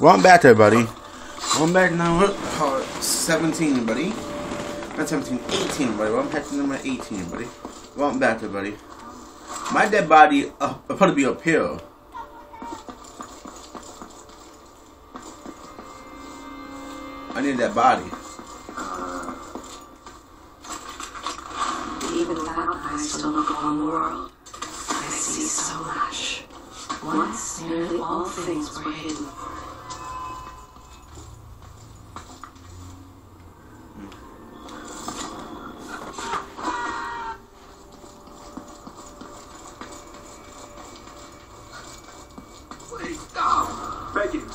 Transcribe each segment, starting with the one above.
Welcome back, there, everybody. Welcome back now. Uh, 17, buddy. Not 17, 18, buddy. Welcome back to number 18, buddy. Welcome back, everybody. My dead body uh, about to be up here. I need that body. Even without eyes to look upon the world, I see so much. Once nearly all things were hidden.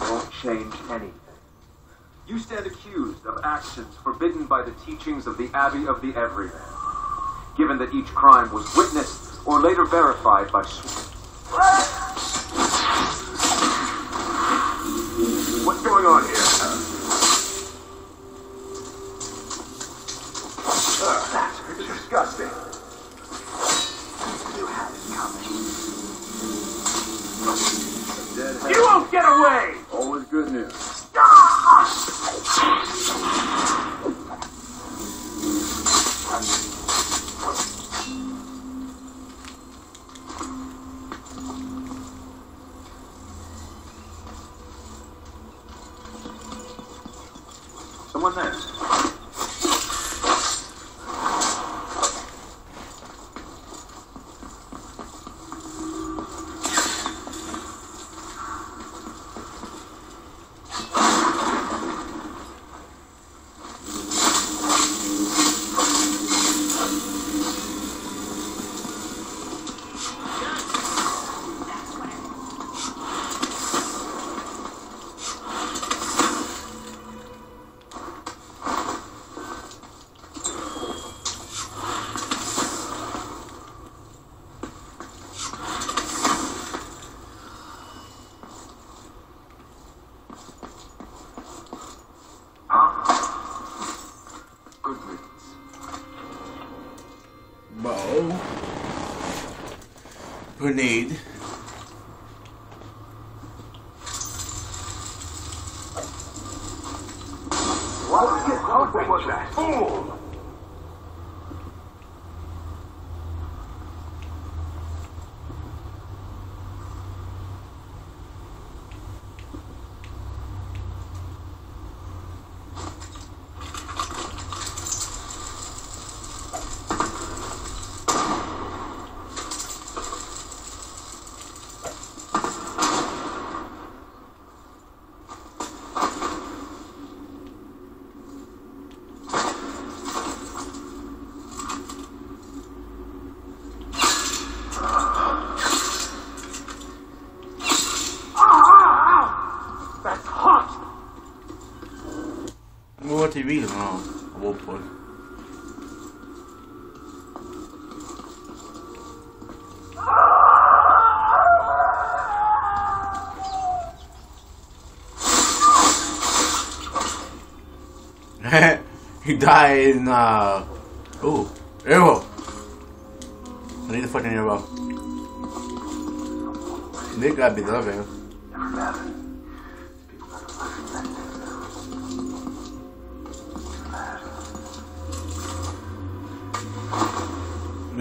Won't change anything. You stand accused of actions forbidden by the teachings of the Abbey of the Everyman. Given that each crime was witnessed or later verified by sw- What's going on here? Ugh, that's disgusting. You had it coming. You won't get away! Always good news. Someone there. Good riddance. Bow. Grenade. What was that? Fool! That's hot! I wonder what they read on a wolf boy. he died in uh ooh arrow. I need the fucking arrow. They gotta be other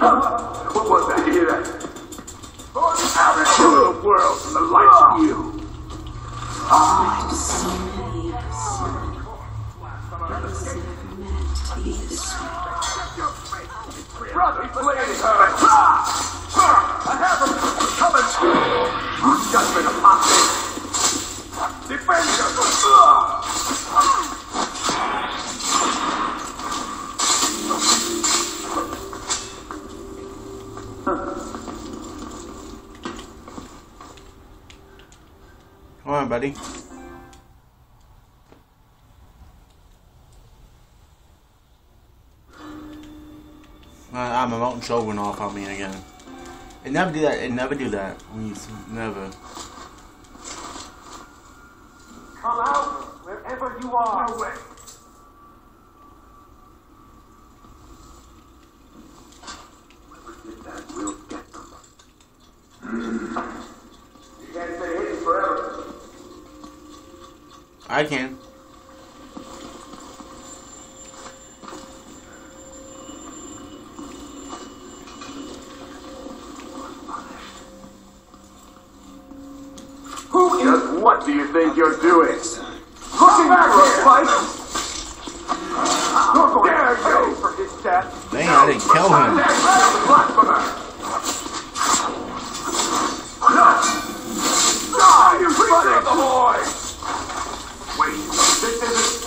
What was that? You hear oh, that? Out into the world from the lights of you. So many have seen. It's never meant to be this way. Brother, lady, her. Ah, ah, I have him coming. Judgment buddy. Uh, I'm a mountain show went off on me again. It never do that. It never do that. Please, never. Come out, wherever you are. No way. Whoever did that will get them. You can't stay hidden forever. I can. Who Just what do you think you're doing? looking back for a fight? You're going to pay for his death. Dang, I didn't kill him. Blasphemer! No! Die, you creature of the void! Wait, this isn't...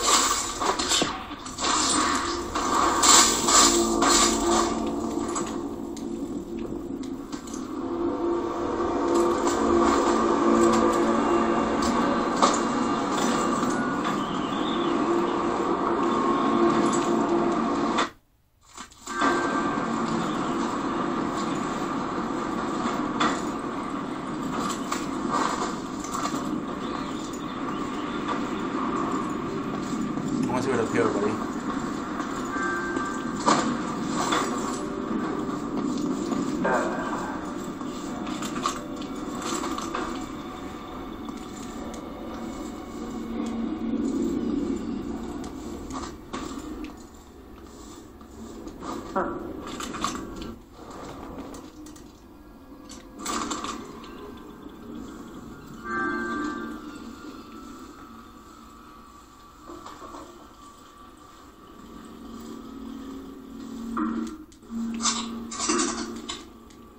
I want to see what up here, buddy.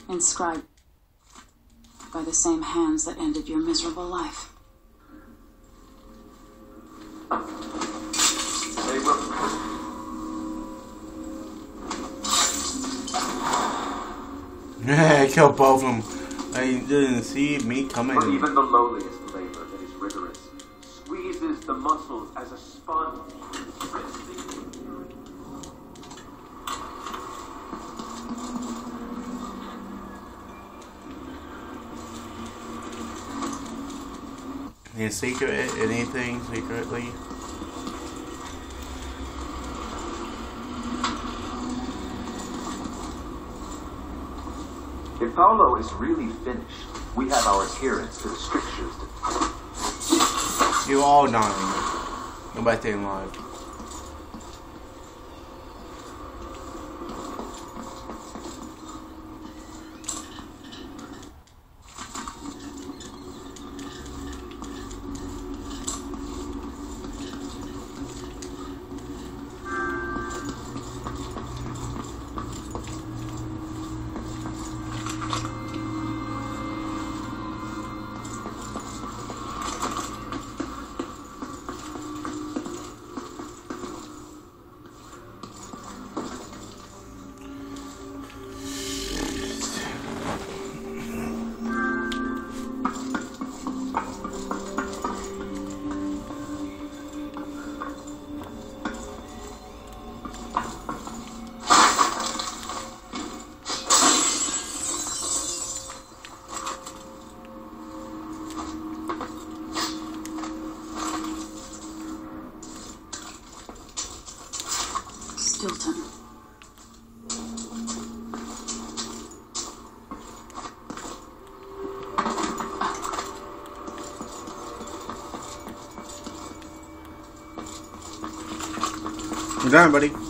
Inscribed by the same hands that ended your miserable life. They will... Killed both of them. I didn't see me coming. For even the lowliest labor that is rigorous squeezes the muscles as a sponge. Any secret? Anything secretly? If Paolo is really finished, we have our adherence to the strictures You all dying. Nobody staying alive. I'm done, buddy.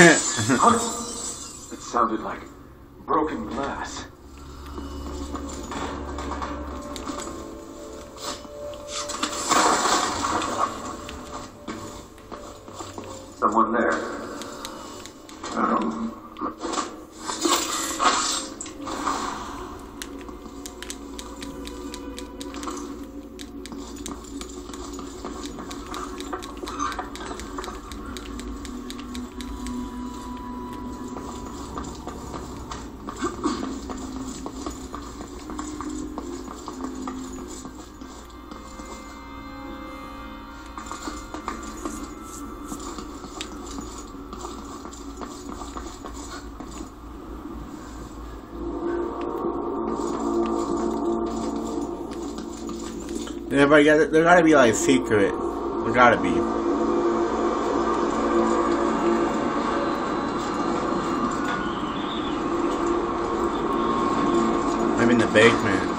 It sounded like broken glass. There gotta be like secret. There gotta be. I'm in the basement.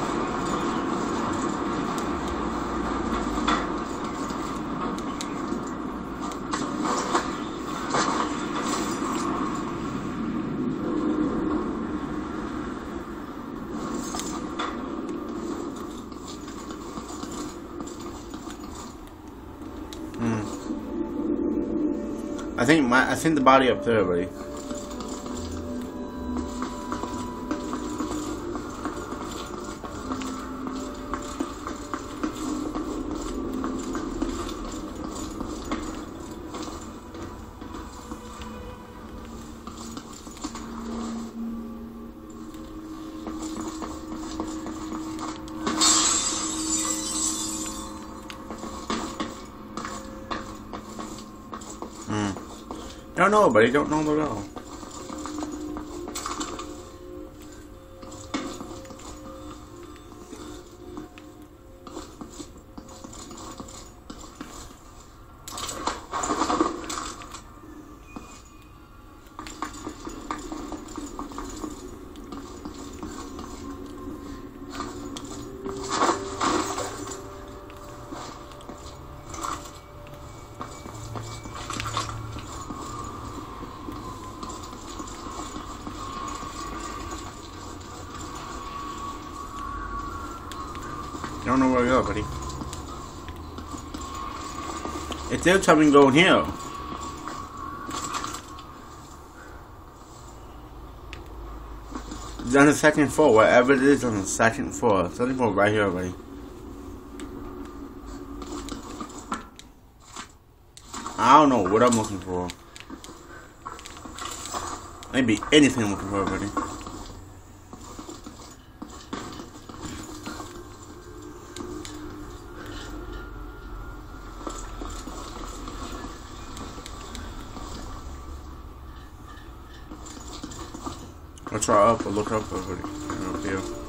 I think my I think the body up there, buddy. Don't know, but buddy. Don't know them at all. Where to go, buddy. It did tell me to go in here. It's on the second floor, whatever it is on the second floor. Second floor right here, buddy. I don't know what I'm looking for. Maybe anything I'm looking for. Try up, I'll look up over up here. I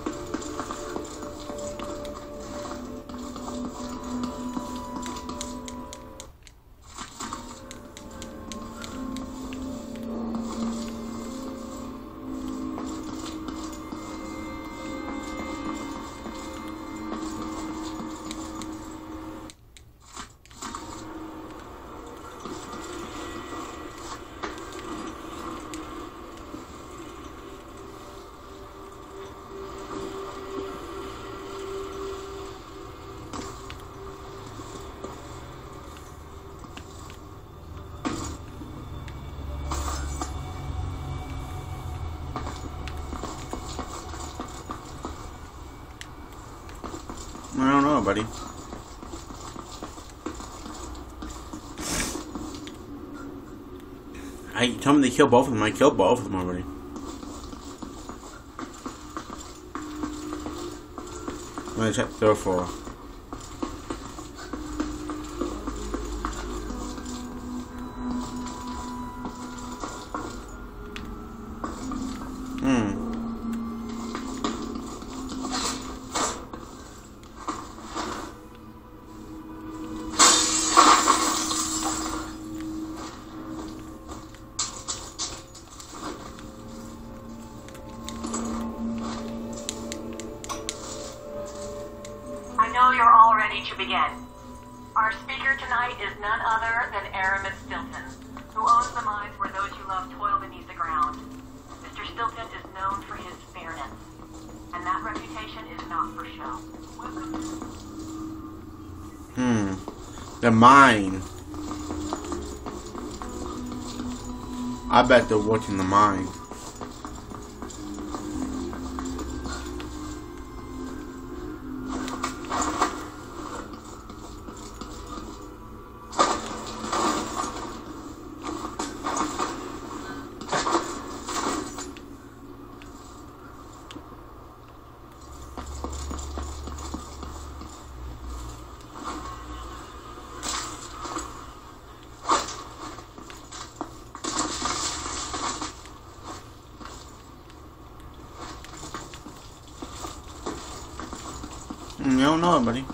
I told me to kill both of them. I killed both of them already. I'm gonna check third floor. Hmm. The mine. I bet they're watching the mine. You don't know it, buddy.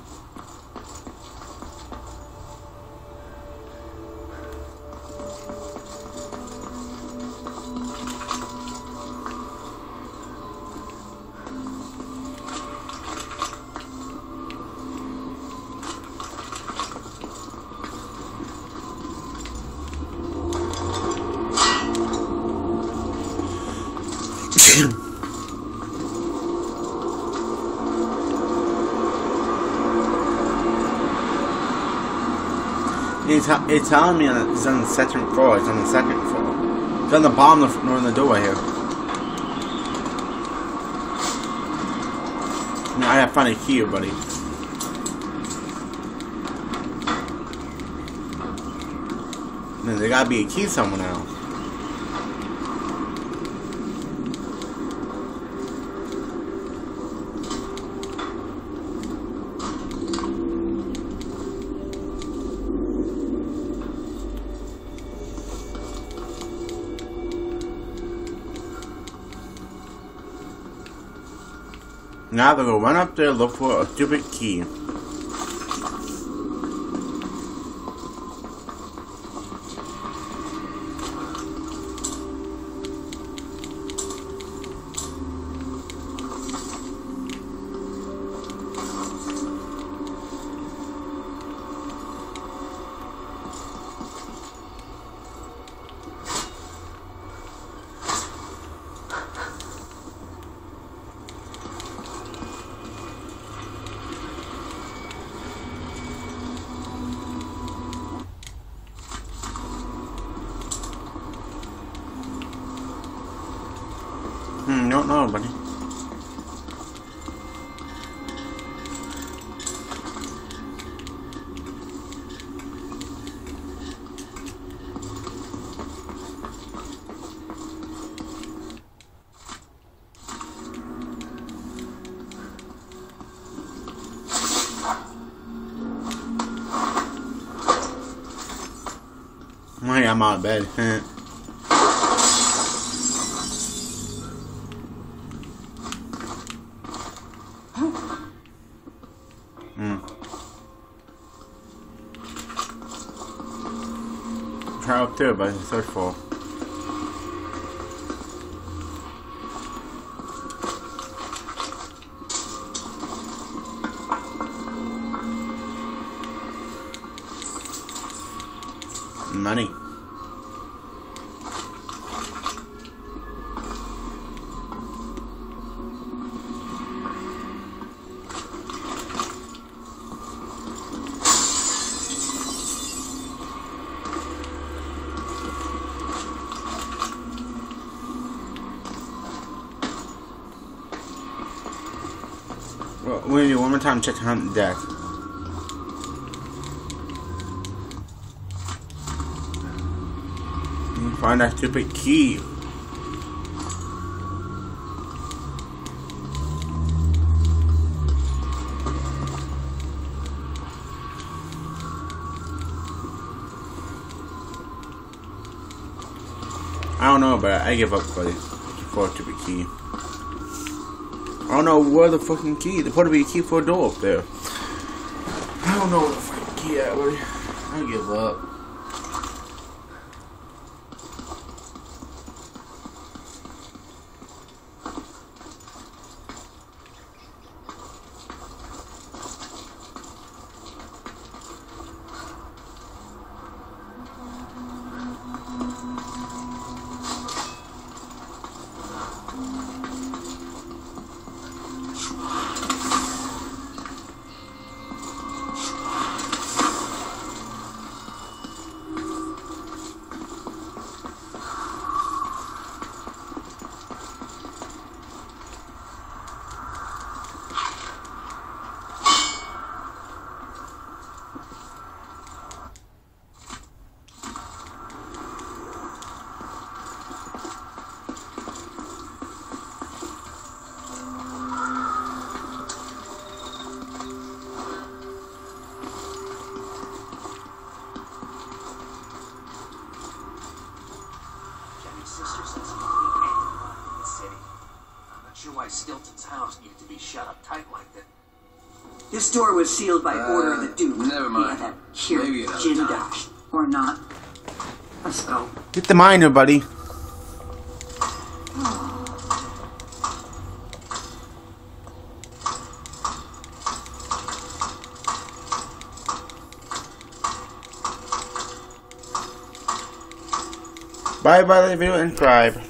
It's, telling me it's on the second floor. It's on the second floor. It's on the bottom of the, nor in the door here. I have to find a key here, buddy. Man, there gotta be a key somewhere now. Now they'll go run up there, look for a stupid key. Don't know, buddy. I'm out of bed. Hmm. But search. Money. Well, we need one time to hunt deck. Find that stupid key. I don't know, but I give up. For a stupid key. I don't know where the fucking key. There probably be a key for a door up there. I don't know where the fucking key at, buddy. I give up. This door was sealed by order of the uh, Duke. never mind. Via that here, Maybe another time. Dash. Or not. Let's go. Get the miner, buddy. Bye bye, the video and subscribe.